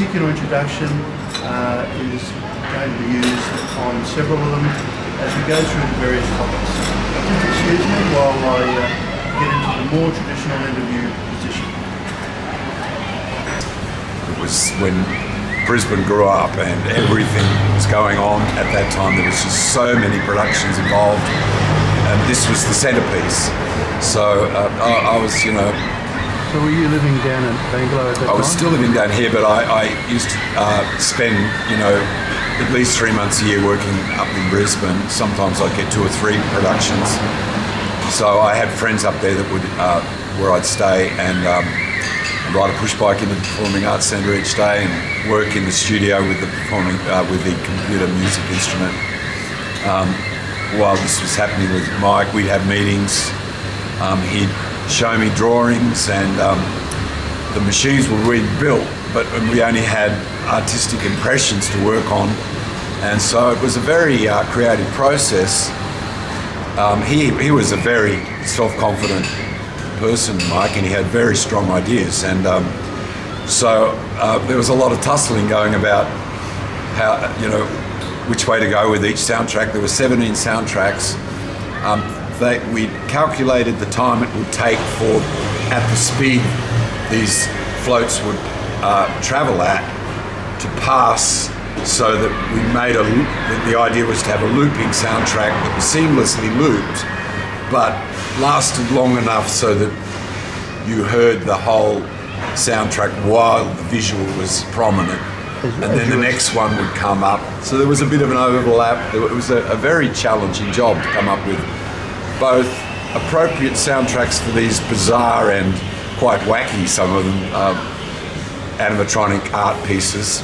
particular introduction uh, is going to be used on several of them as we go through the various topics. Just excuse me while I uh, get into the more traditional interview position. It was when Brisbane grew up and everything was going on at that time. There was just so many productions involved, and this was the centrepiece. So uh, I, I was, you know, So were you living down in Bangalow at that I was time? still living down here, but I, I used to uh, spend, you know, at least three months a year working up in Brisbane. Sometimes I'd get two or three productions. So I had friends up there that would, uh, where I'd stay and um, ride a push bike into the Performing Arts Centre each day and work in the studio with the performing, uh, with the computer music instrument. Um, while this was happening with Mike, we'd have meetings. Um, he'd show me drawings, and um, the machines were being built, but we only had artistic impressions to work on, and so it was a very uh, creative process. Um, he, he was a very self-confident person, Mike, and he had very strong ideas, and um, so uh, there was a lot of tussling going about how you know which way to go with each soundtrack. There were 17 soundtracks. Um, they, we calculated the time it would take for, at the speed these floats would uh, travel at, to pass so that we made a loop. The, the idea was to have a looping soundtrack that was seamlessly looped, but lasted long enough so that you heard the whole soundtrack while the visual was prominent. And then the next one would come up. So there was a bit of an overlap. It was a, a very challenging job to come up with both appropriate soundtracks for these bizarre and quite wacky, some of them, um, animatronic art pieces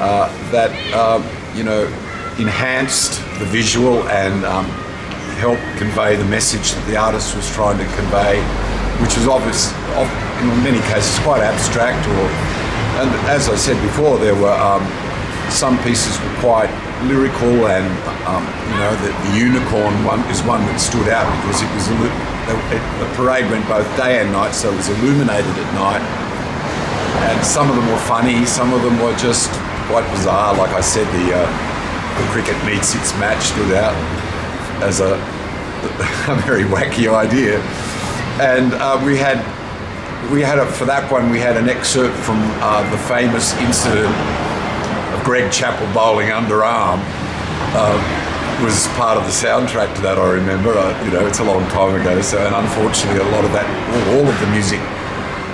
uh, that, um, you know, enhanced the visual and um, helped convey the message that the artist was trying to convey, which was obvious, in many cases quite abstract or and as I said before, there were um, some pieces were quite lyrical, and um, you know the, the unicorn one is one that stood out because it was illu- the, parade went both day and night, so it was illuminated at night. And some of them were funny, some of them were just quite bizarre. Like I said, the uh, the cricket meets its match stood out as a, a very wacky idea, and uh, we had we had a, for that one we had an excerpt from uh, the famous incident Greg Chappell bowling underarm uh, was part of the soundtrack to that I remember you know it's a long time ago so and unfortunately a lot of that all, of the music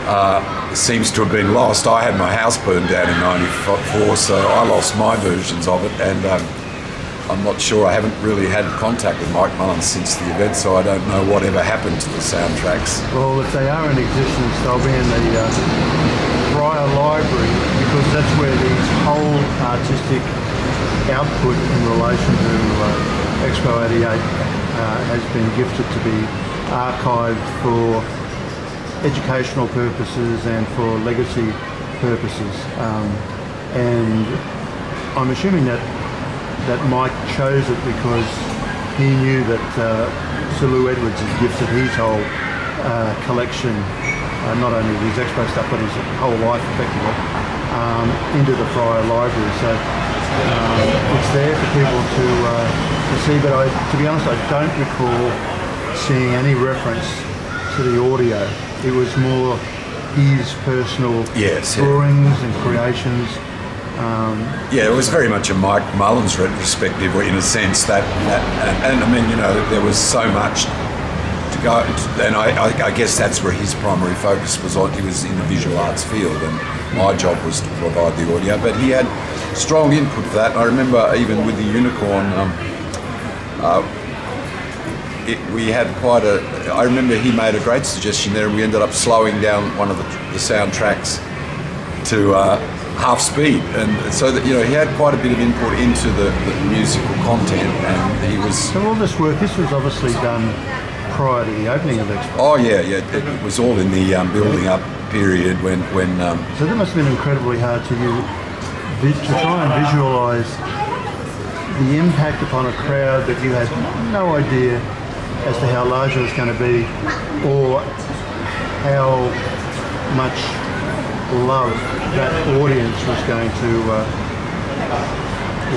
uh, seems to have been lost I had my house burned down in 94 so I lost my versions of it and um, I'm not sure. I haven't really had contact with Mike Mullins since the event, so I don't know whatever happened to the soundtracks. Well, if they are in existence, they'll be in the uh, Library because that's where the whole artistic output in relation to uh, Expo 88 uh, has been gifted to be archived for educational purposes and for legacy purposes. Um, and I'm assuming that that Mike chose it because he knew that uh, Sir Llew Edwards has gifted his whole uh, collection, uh, not only his expo stuff, but his whole life effectively, um, into the Fryer Library. So um, it's there for people to, uh, to see, but I, to be honest, I don't recall seeing any reference to the audio. It was more his personal Yes, yeah. drawings and creations. Um, Yeah, it was very much a Mike Mullins retrospective, in a sense that, that and, and I mean, you know, there was so much and I, I, I guess that's where his primary focus was on. He was in the visual arts field, and my job was to provide the audio. But he had strong input for that. I remember even with the unicorn. Um, uh, it, we had quite a. I remember he made a great suggestion there, and we ended up slowing down one of the, the soundtracks to uh, half speed, and so that you know he had quite a bit of input into the, the musical content, and he was. So all this work, this was obviously done prior to the opening of Expo. Oh yeah, yeah. It, was all in the um, building up period when when. Um, So that must have been incredibly hard to you to try and visualise the impact upon a crowd that you had no idea as to how large it was going to be, or how much love that audience was going to uh,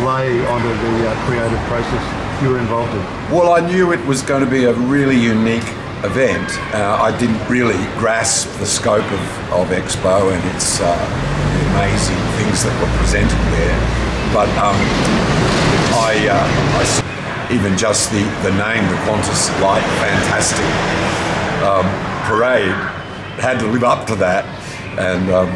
lay onto the uh, creative process you were involved in? Well, I knew it was going to be a really unique event. Uh, I didn't really grasp the scope of, of Expo and its uh, amazing things that were presented there. But um, I, uh, I even just the, the name, the Qantas Light Fantastic um, Parade, had to live up to that. And um,